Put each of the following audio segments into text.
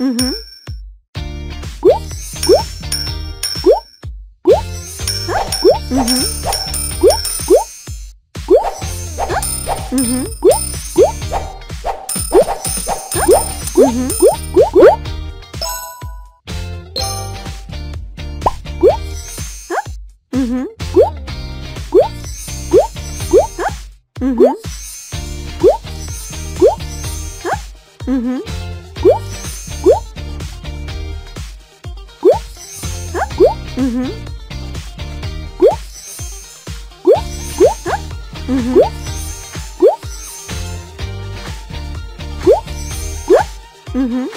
Uhum. Uhum. Uhum. Mm-hmm. Mm-hmm. Huh? Mm-hmm. Mm-hmm.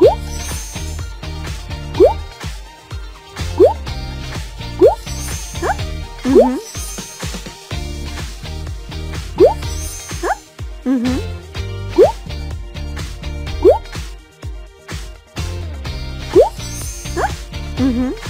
Huh? Mm-hmm. Huh? Mm-hmm. Mm-hmm.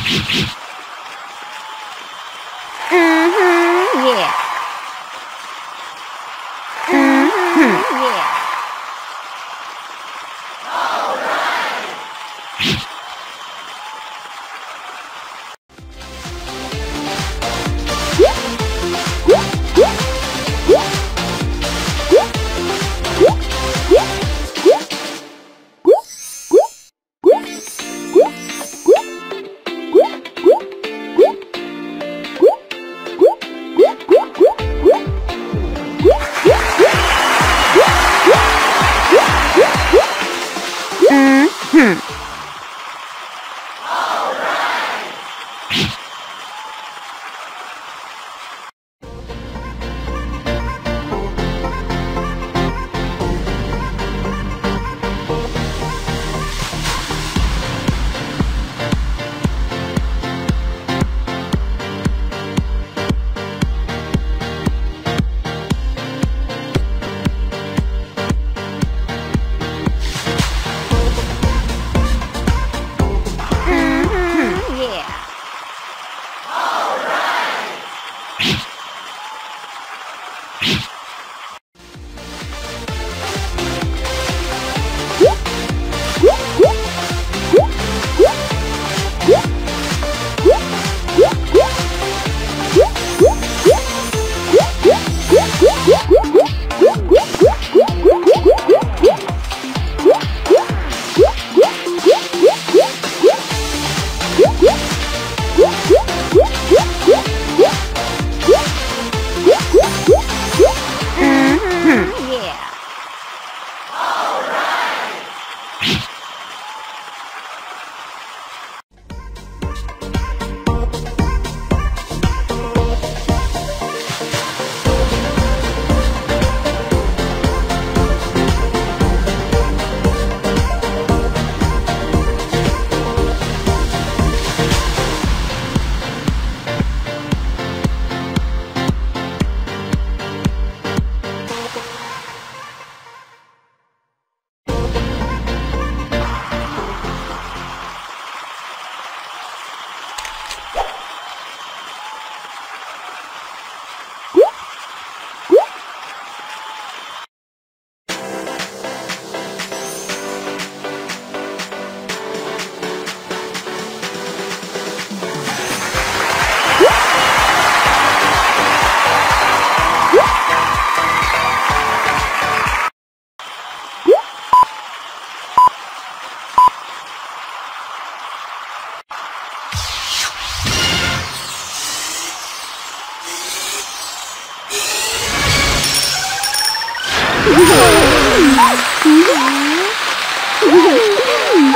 Mm-hmm. Yeah.